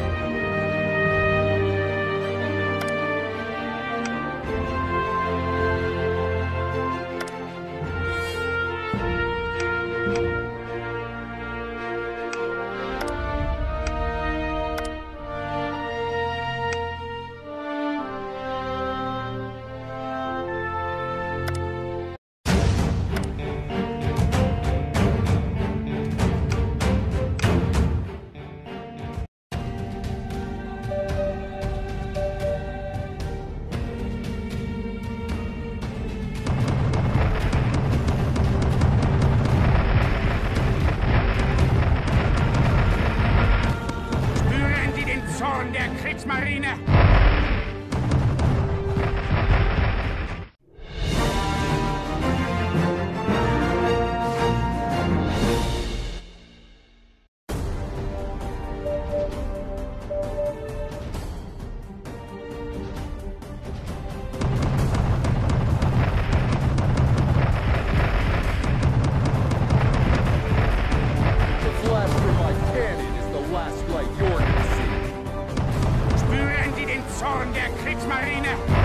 Bye. Zorn der Kriegsmarine. Der Kriegsmarine!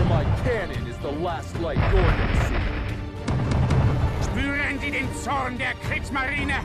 Flash my cannon is the last light you're gonna see. Spüren Sie den Zorn der Kriegsmarine!